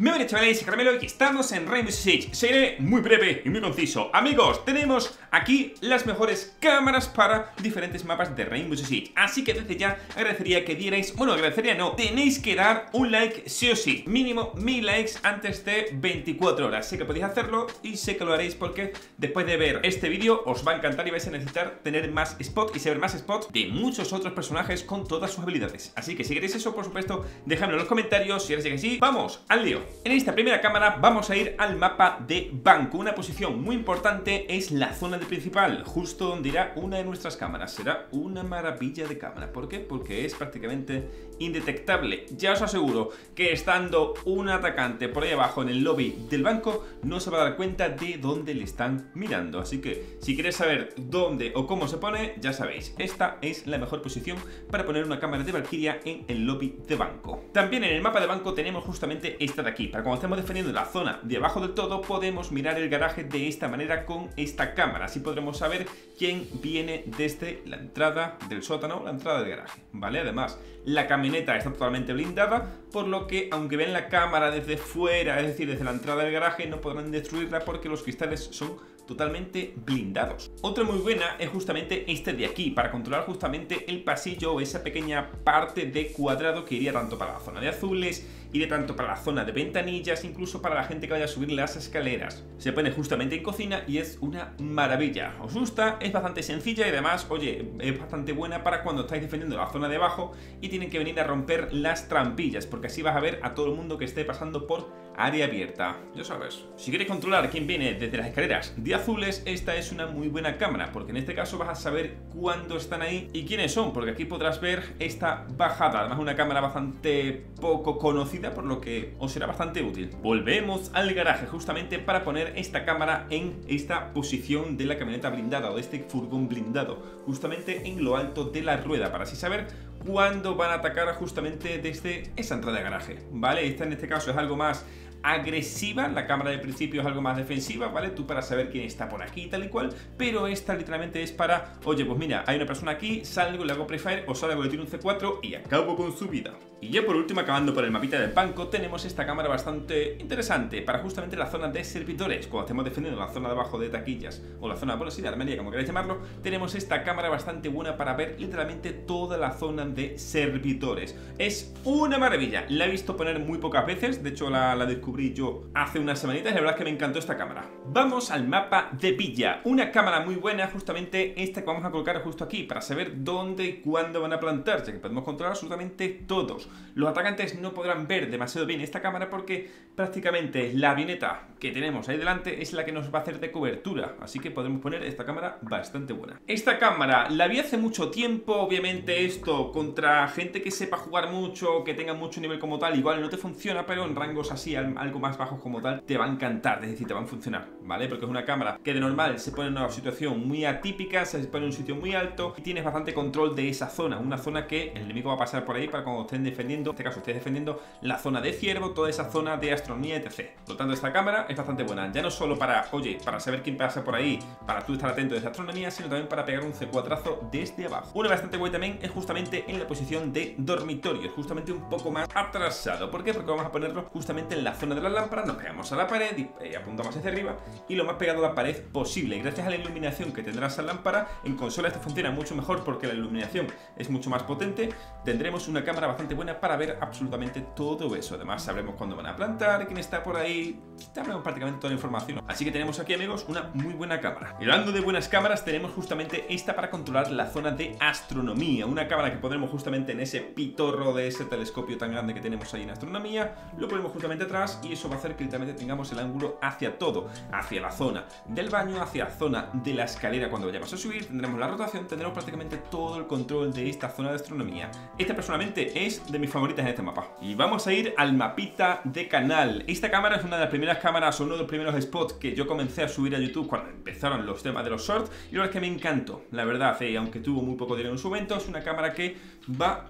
Muy bien chavales, Caramelo y estamos en Rainbow Six Seré muy breve y muy conciso. Amigos, tenemos aquí las mejores cámaras para diferentes mapas de Rainbow Six Así que desde ya agradecería que dierais, bueno agradecería no, tenéis que dar un like sí o sí. Mínimo mil likes antes de 24 horas. Sé que podéis hacerlo y sé que lo haréis porque después de ver este vídeo os va a encantar y vais a necesitar tener más spot y saber más spot de muchos otros personajes con todas sus habilidades. Así que si queréis eso, por supuesto, dejadme en los comentarios. Si ahora que sí ¡Vamos al lío! En esta primera cámara vamos a ir al mapa de banco. Una posición muy importante es la zona de principal Justo donde irá una de nuestras cámaras. Será una maravilla de cámara. ¿Por qué? Porque es prácticamente indetectable. Ya os aseguro que estando un atacante por ahí abajo en el lobby del banco No se va a dar cuenta de dónde le están mirando. Así que si queréis saber dónde o cómo se pone Ya sabéis, esta es la mejor posición para poner una cámara de Valkyria en el lobby de banco. También en el mapa de banco tenemos justamente esta de aquí para cuando estemos defendiendo la zona de abajo del todo, podemos mirar el garaje de esta manera con esta cámara. Así podremos saber quién viene desde la entrada del sótano, la entrada del garaje, ¿vale? Además, la camioneta está totalmente blindada, por lo que aunque ven la cámara desde fuera, es decir, desde la entrada del garaje, no podrán destruirla porque los cristales son totalmente blindados. Otra muy buena es justamente este de aquí, para controlar justamente el pasillo o esa pequeña parte de cuadrado que iría tanto para la zona de azules, iría tanto para la zona de ventanillas, incluso para la gente que vaya a subir las escaleras. Se pone justamente en cocina y es una maravilla. Os gusta, es bastante sencilla y además, oye, es bastante buena para cuando estáis defendiendo la zona de abajo y tienen que venir a romper las trampillas, porque así vas a ver a todo el mundo que esté pasando por área abierta. Ya sabes. Si quieres controlar quién viene desde las escaleras de azules, esta es una muy buena cámara, porque en este caso vas a saber cuándo están ahí y quiénes son, porque aquí podrás ver esta bajada. Además, una cámara bastante poco conocida, por lo que os será bastante útil. Volvemos al garaje justamente para poner esta cámara en esta posición de la camioneta blindada o de este furgón blindado, justamente en lo alto de la rueda, para así saber cuándo van a atacar justamente desde esa entrada de garaje, ¿vale? Esta en este caso es algo más agresiva, la cámara de principio es algo más defensiva, ¿vale? Tú para saber quién está por aquí tal y cual, pero esta literalmente es para, oye, pues mira, hay una persona aquí, salgo, le hago prefire o salgo, le tiro un C4 y acabo con su vida. Y ya por último, acabando por el mapita del banco, tenemos esta cámara bastante interesante para justamente la zona de servidores. Cuando estemos defendiendo la zona de abajo de taquillas o la zona, bueno, sí, de armería, como queráis llamarlo, tenemos esta cámara bastante buena para ver literalmente toda la zona de servidores. Es una maravilla, la he visto poner muy pocas veces, de hecho la, la descubrí yo hace unas semanitas y la verdad es que me encantó esta cámara. Vamos al mapa de Villa, una cámara muy buena, justamente esta que vamos a colocar justo aquí, para saber dónde y cuándo van a plantarse, que podemos controlar absolutamente todos. Los atacantes no podrán ver demasiado bien esta cámara porque prácticamente la avioneta que tenemos ahí delante es la que nos va a hacer de cobertura, así que podemos poner esta cámara bastante buena. Esta cámara la vi hace mucho tiempo, obviamente esto contra gente que sepa jugar mucho, que tenga mucho nivel como tal, igual no te funciona, pero en rangos así, algo más bajos como tal, te va a encantar, es decir, te va a funcionar, ¿vale? Porque es una cámara que de normal se pone en una situación muy atípica, se pone en un sitio muy alto y tienes bastante control de esa zona, una zona que el enemigo va a pasar por ahí para cuando estén defendiendo, en este caso estés defendiendo la zona de ciervo, toda esa zona de astronomía, etc. Por lo tanto, esta cámara es bastante buena, ya no solo para, oye, para saber quién pasa por ahí, para tú estar atento de esa astronomía, sino también para pegar un C4 desde abajo. Una bastante buena también es justamente en la posición de dormitorio, justamente un poco más atrasado. ¿Por qué? Porque vamos a ponerlo justamente en la zona de las lámparas, nos pegamos a la pared y eh, apuntamos hacia arriba y lo más pegado a la pared posible. Y gracias a la iluminación que tendrá esa lámpara, en consola esto funciona mucho mejor porque la iluminación es mucho más potente. Tendremos una cámara bastante buena para ver absolutamente todo eso. Además, sabremos cuándo van a plantar, quién está por ahí. Tenemos prácticamente toda la información. Así que tenemos aquí, amigos, una muy buena cámara. Y hablando de buenas cámaras, tenemos justamente esta para controlar la zona de astronomía. Una cámara que podremos justamente en ese pitorro de ese telescopio tan grande que tenemos ahí en astronomía. Lo ponemos justamente atrás y eso va a hacer que literalmente tengamos el ángulo hacia todo. Hacia la zona del baño, hacia la zona de la escalera cuando vayamos a subir. Tendremos la rotación, tendremos prácticamente todo el control de esta zona de astronomía. Esta personalmente es de mis favoritas en este mapa. Y vamos a ir al mapita de canal. Esta cámara es una de las primeras cámaras o uno de los primeros spots que yo comencé a subir a YouTube cuando empezaron los temas de los shorts. Y verdad es que me encantó, la verdad, eh, aunque tuvo muy poco dinero en su momento, es una cámara que va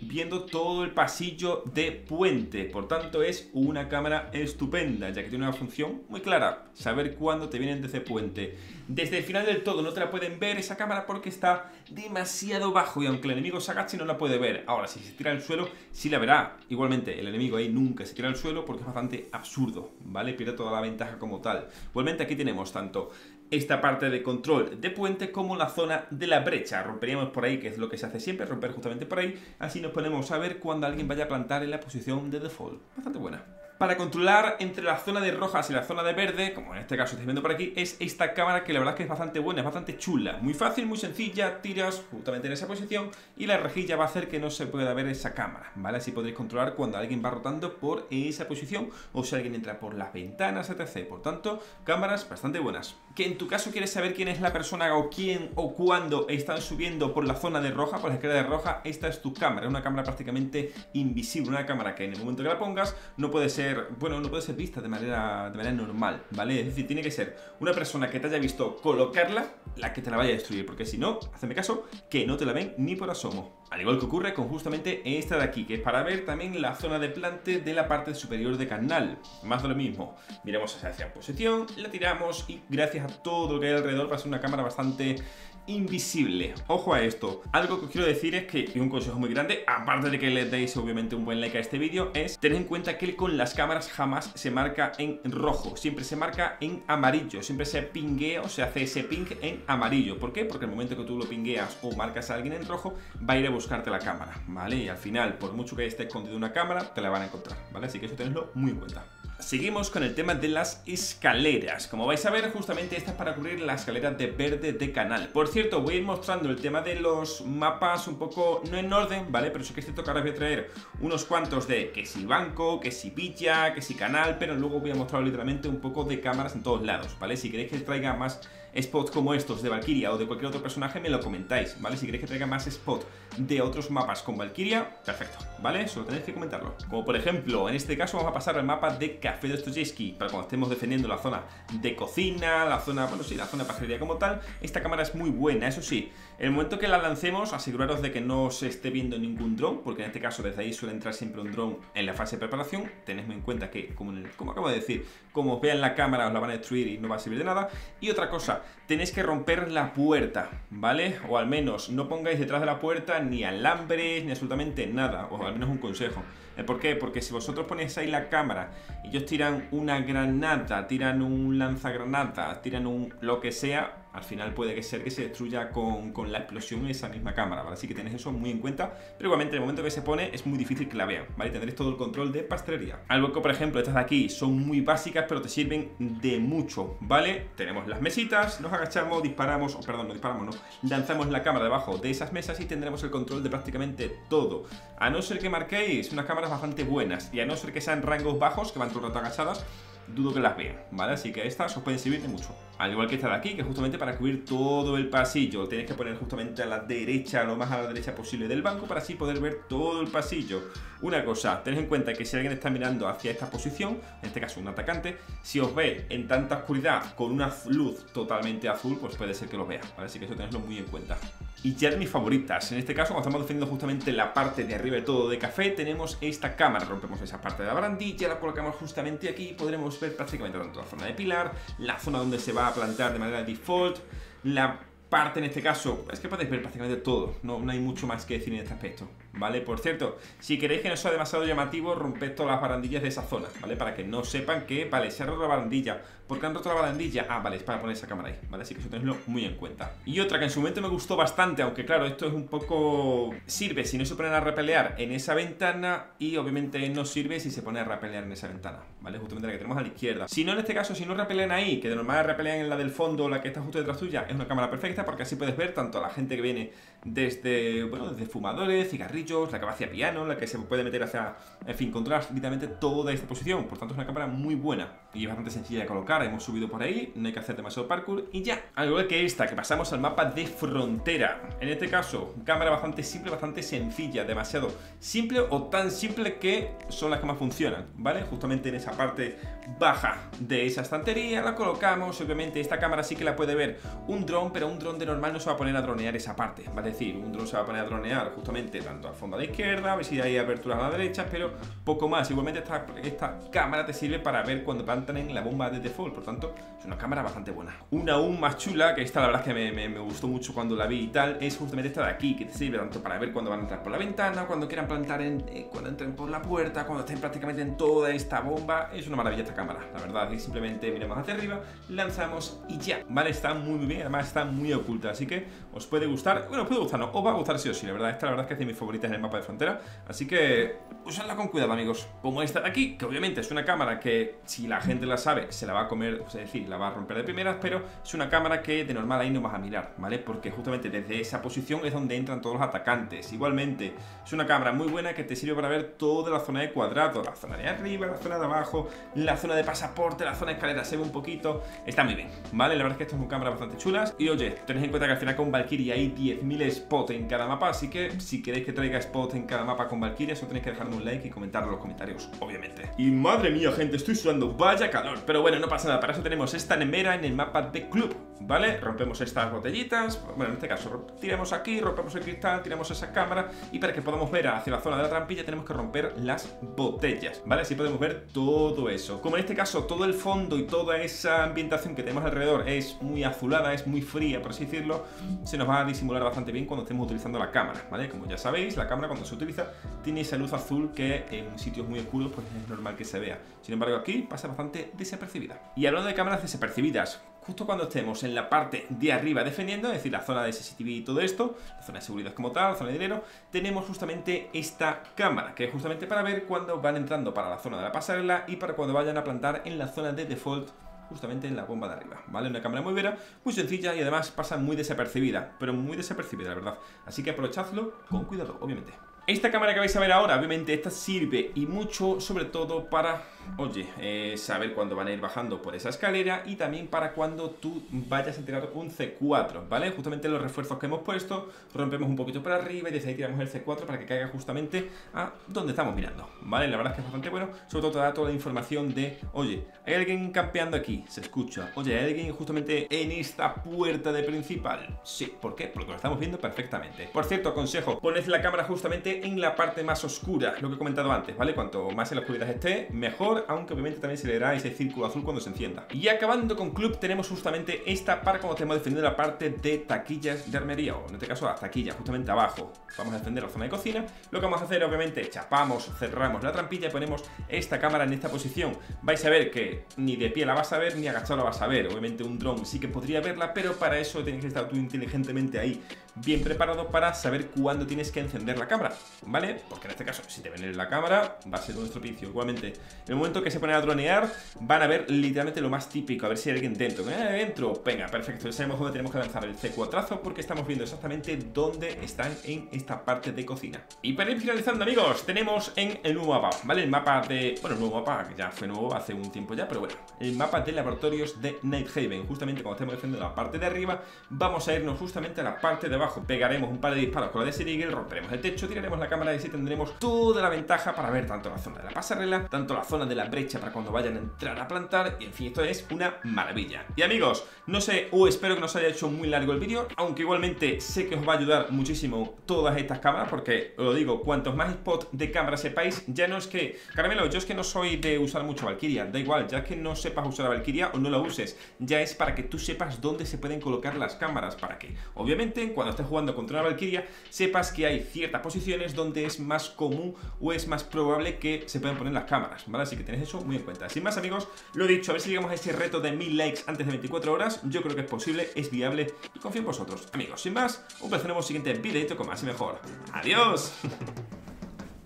viendo todo el pasillo de puente. Por tanto, es una cámara estupenda, ya que tiene una función muy clara, saber cuándo te vienen desde puente. Desde el final del todo no te la pueden ver esa cámara porque está demasiado bajo y aunque el enemigo se agache no la puede ver. Ahora, si se tira al suelo, sí la verá. Igualmente, el enemigo ahí nunca se tira al suelo porque es bastante absurdo, ¿vale? Pierde toda la ventaja como tal. Igualmente aquí tenemos tanto esta parte de control de puente como la zona de la brecha. Romperíamos por ahí, que es lo que se hace siempre, romper justamente por ahí. Así nos ponemos a ver cuando alguien vaya a plantar en la posición de default. Bastante buena para controlar entre la zona de rojas y la zona de verde, como en este caso estoy viendo por aquí, es esta cámara que la verdad es que es bastante buena, es bastante chula. Muy fácil, muy sencilla, tiras justamente en esa posición y la rejilla va a hacer que no se pueda ver esa cámara, ¿vale? Así podréis controlar cuando alguien va rotando por esa posición o si alguien entra por las ventanas, etc. Por tanto, cámaras bastante buenas. Que en tu caso quieres saber quién es la persona o quién o cuándo están subiendo por la zona de roja, por la izquierda de roja, esta es tu cámara, una cámara prácticamente invisible, una cámara que en el momento que la pongas no puede ser bueno, no puede ser vista de manera, de manera normal, ¿vale? Es decir, tiene que ser una persona que te haya visto colocarla la que te la vaya a destruir, porque si no, hazme caso, que no te la ven ni por asomo. Al igual que ocurre con justamente esta de aquí, que es para ver también la zona de plante de la parte superior de canal. Más de lo mismo. Miramos hacia posición, la tiramos y gracias a todo lo que hay alrededor va a ser una cámara bastante invisible. Ojo a esto. Algo que os quiero decir es que, y un consejo muy grande, aparte de que le deis obviamente un buen like a este vídeo, es tener en cuenta que con las cámaras jamás se marca en rojo, siempre se marca en amarillo, siempre se pinguea o se hace ese ping en amarillo. ¿Por qué? Porque el momento que tú lo pingueas o marcas a alguien en rojo, va a ir a buscarte la cámara, ¿vale? Y al final, por mucho que esté escondido una cámara, te la van a encontrar, ¿vale? Así que eso tenedlo muy en cuenta. Seguimos con el tema de las escaleras. Como vais a ver, justamente esta es para cubrir la escalera de verde de canal. Por cierto, voy a ir mostrando el tema de los mapas un poco, no en orden, ¿vale? Pero sí que es cierto que ahora voy a traer unos cuantos de que si banco, que si villa, que si canal, pero luego voy a mostrar literalmente un poco de cámaras en todos lados, ¿vale? Si queréis que traiga más spots como estos de Valkyria o de cualquier otro personaje, me lo comentáis, ¿vale? Si queréis que traiga más spots de otros mapas con Valkyria, perfecto, ¿vale? Solo tenéis que comentarlo. Como por ejemplo, en este caso vamos a pasar al mapa de Café de Dostoyevsky, para cuando estemos defendiendo la zona de cocina, la zona, bueno, sí, la zona de pastelería como tal. Esta cámara es muy buena, eso sí, en el momento que la lancemos, aseguraros de que no se esté viendo ningún drone, porque en este caso desde ahí suele entrar siempre un drone en la fase de preparación. Tened en cuenta que, como, como acabo de decir, como os vean la cámara os la van a destruir y no va a servir de nada. Y otra cosa, tenéis que romper la puerta, ¿vale? O al menos no pongáis detrás de la puerta ni alambres ni absolutamente nada, o al menos un consejo. ¿Por qué? Porque si vosotros ponéis ahí la cámara y ellos tiran una granada, tiran un lanzagranada, tiran un lo que sea, al final puede que ser que se destruya con, la explosión de esa misma cámara, ¿vale? Así que tenéis eso muy en cuenta, pero igualmente en el momento que se pone es muy difícil que la vean, ¿vale? Tendréis todo el control de pastelería. Algo que, por ejemplo, estas de aquí son muy básicas, pero te sirven de mucho, ¿vale? Tenemos las mesitas, nos agachamos, disparamos, o perdón, no disparamos, no, lanzamos la cámara debajo de esas mesas y tendremos el control de prácticamente todo. A no ser que marquéis unas cámaras bastante buenas y a no ser que sean rangos bajos, que van todo el rato agachadas, dudo que las vean, ¿vale? Así que estas os pueden servir de mucho. Al igual que esta de aquí, que justamente para cubrir todo el pasillo. Tenéis que poner justamente a la derecha, lo más a la derecha posible del banco, para así poder ver todo el pasillo. Una cosa, tened en cuenta que si alguien está mirando hacia esta posición, en este caso un atacante, si os ve en tanta oscuridad con una luz totalmente azul, pues puede ser que lo vea, ¿vale? Así que eso tenedlo muy en cuenta. Y ya de mis favoritas, en este caso cuando estamos defendiendo justamente la parte de arriba de todo de café, tenemos esta cámara, rompemos esa parte de la barandilla, la colocamos justamente aquí y podremos ver prácticamente tanto la zona de pilar, la zona donde se va a plantear de manera default, la parte en este caso, es que podéis ver prácticamente todo, no, no hay mucho más que decir en este aspecto. ¿vale? Por cierto, si queréis que no sea demasiado llamativo, romped todas las barandillas de esa zona, ¿vale? Para que no sepan que, vale, se ha roto la barandilla. ¿Por qué han roto la barandilla? Ah, vale, es para poner esa cámara ahí, ¿vale? Así que eso tenedlo muy en cuenta. Y otra que en su momento me gustó bastante, aunque claro, esto es un poco... Sirve si no se ponen a repelear en esa ventana y obviamente no sirve si se pone a repelear en esa ventana, ¿vale? Justamente la que tenemos a la izquierda. Si no, en este caso, si no repelean ahí, que de normal repelean en la del fondo, la que está justo detrás tuya, es una cámara perfecta porque así puedes ver tanto a la gente que viene desde, bueno, desde fumadores, cigarrillos, la que va hacia piano, la que se puede meter hacia... En fin, controlas literalmente toda esta posición. Por tanto, es una cámara muy buena y bastante sencilla de colocar. Hemos subido por ahí, no hay que hacer demasiado parkour y ya. Al igual que esta, que pasamos al mapa de frontera. En este caso, cámara bastante simple, bastante sencilla, demasiado simple o tan simple que son las que más funcionan, ¿vale? Justamente en esa parte baja de esa estantería la colocamos. Obviamente, esta cámara sí que la puede ver un dron, pero un dron de normal no se va a poner a dronear esa parte, ¿vale? decir, un dron se va a poner a dronear justamente tanto fondo a la izquierda, a ver si hay aperturas a la derecha, pero poco más. Igualmente esta, esta cámara te sirve para ver cuando plantan en la bomba de default, por tanto es una cámara bastante buena. Una aún más chula, que esta la verdad es que me, gustó mucho cuando la vi y tal, es justamente esta de aquí, que sirve tanto para ver cuando van a entrar por la ventana, cuando quieran plantar eh, cuando entren por la puerta, cuando estén prácticamente en toda esta bomba. Es una maravilla esta cámara, la verdad, y simplemente miramos hacia arriba, lanzamos y ya, ¿vale? Está muy, bien, además está muy oculta, así que os puede gustar, bueno, os puede gustar, no, os va a gustar sí o sí, la verdad, esta la verdad que es de mis favoritas en el mapa de frontera, así que usadla con cuidado, amigos. Como esta de aquí, que obviamente es una cámara que si la gente la sabe, se la va a comer, es decir, la va a romper de primeras, pero es una cámara que de normal ahí no vas a mirar, ¿vale? Porque justamente desde esa posición es donde entran todos los atacantes. Igualmente, es una cámara muy buena que te sirve para ver toda la zona de cuadrado, la zona de arriba, la zona de abajo, la zona de pasaporte, la zona de escalera, se ve un poquito, está muy bien, ¿vale? La verdad es que estas son cámaras bastante chulas. Y oye, tenéis en cuenta que al final con Valkyrie hay 10.000 spots en cada mapa, así que si queréis que traiga spots en cada mapa con Valkyrie, eso tenéis que dejarme un like y comentarlo en los comentarios, obviamente. Y madre mía, gente, estoy sudando, vaya calor. Pero bueno, no pasa nada, para eso tenemos esta nemera en el mapa de club, ¿vale? Rompemos estas botellitas, bueno, en este caso, tiramos aquí, rompemos el cristal, tiramos esa cámara y para que podamos ver hacia la zona de la trampilla tenemos que romper las botellas, ¿vale? Así podemos ver todo eso. Como en este caso todo el fondo y toda esa ambientación que tenemos alrededor es muy azulada, es muy fría, por así decirlo, se nos va a disimular bastante bien cuando estemos utilizando la cámara, ¿vale? Como ya sabéis, la cámara cuando se utiliza tiene esa luz azul que en sitios muy oscuros pues es normal que se vea. Sin embargo aquí pasa bastante desapercibida. Y hablando de cámaras desapercibidas, justo cuando estemos en la parte de arriba defendiendo, es decir, la zona de CCTV y todo esto, la zona de seguridad como tal, la zona de dinero, tenemos justamente esta cámara, que es justamente para ver cuando van entrando para la zona de la pasarela y para cuando vayan a plantar en la zona de default justamente en la bomba de arriba, ¿vale? Una cámara muy vera, muy sencilla y además pasa muy desapercibida, pero muy desapercibida, la verdad. Así que aprovechadlo con cuidado, obviamente. Esta cámara que vais a ver ahora, obviamente esta sirve y mucho sobre todo para, oye, eh, saber cuándo van a ir bajando por esa escalera y también para cuando tú vayas a tirar un C4, ¿vale? Justamente los refuerzos que hemos puesto, rompemos un poquito para arriba y desde ahí tiramos el C4 para que caiga justamente a donde estamos mirando, ¿vale? La verdad es que es bastante bueno, sobre todo te da toda la información de, oye, hay alguien campeando aquí, se escucha, oye, hay alguien justamente en esta puerta de principal, sí, ¿por qué? Porque lo estamos viendo perfectamente. Por cierto, consejo, poned la cámara justamente en la parte más oscura, lo que he comentado antes, ¿vale? Cuanto más en la oscuridad esté, mejor, aunque obviamente también se le dará ese círculo azul cuando se encienda. Y acabando con club, tenemos justamente esta para cuando estemos defendiendo la parte de taquillas de armería, o en este caso las taquillas, justamente abajo. Vamos a defender la zona de cocina. Lo que vamos a hacer, obviamente, chapamos, cerramos la trampilla y ponemos esta cámara en esta posición. Vais a ver que ni de pie la vas a ver, ni agachado la vas a ver. Obviamente un dron sí que podría verla, pero para eso tienes que estar tú inteligentemente ahí, bien preparado para saber cuándo tienes que encender la cámara. ¿vale? Porque en este caso, si te ven en la cámara, va a ser un estropicio. Igualmente, en el momento que se ponen a dronear, van a ver literalmente lo más típico, a ver si hay alguien dentro. ¿Eh? Dentro, venga, perfecto, ya sabemos dónde tenemos que lanzar el C4 porque estamos viendo exactamente dónde están en esta parte de cocina. Y para ir finalizando, amigos, tenemos en el nuevo mapa, ¿vale? El mapa de... bueno, el nuevo mapa, que ya fue nuevo hace un tiempo ya, pero bueno, el mapa de laboratorios de Nighthaven. Justamente cuando estemos defendiendo la parte de arriba, vamos a irnos justamente a la parte de abajo. Pegaremos un par de disparos con la de Sirigel, romperemos el techo, tiraremos la cámara y así tendremos toda la ventaja para ver tanto la zona de la pasarela, tanto la zona de la brecha para cuando vayan a entrar a plantar, y en fin, esto es una maravilla. Y amigos, no sé, o espero que no os haya hecho muy largo el vídeo, aunque igualmente sé que os va a ayudar muchísimo todas estas cámaras, porque os lo digo, cuantos más spots de cámara sepáis, ya no es que, caramelo, yo es que no soy de usar mucho Valkyria, da igual, ya que no sepas usar a Valkyria o no la uses, ya es para que tú sepas dónde se pueden colocar las cámaras, para que, obviamente, cuando estés jugando contra una Valkyria, sepas que hay ciertas posiciones donde es más común o es más probable que se puedan poner las cámaras, ¿vale? Así que tenéis eso muy en cuenta. Sin más, amigos, lo dicho, a ver si llegamos a ese reto de 1000 likes antes de 24 horas. Yo creo que es posible, es viable y confío en vosotros. Amigos, sin más, un placer en un siguiente videito con más y mejor. ¡Adiós!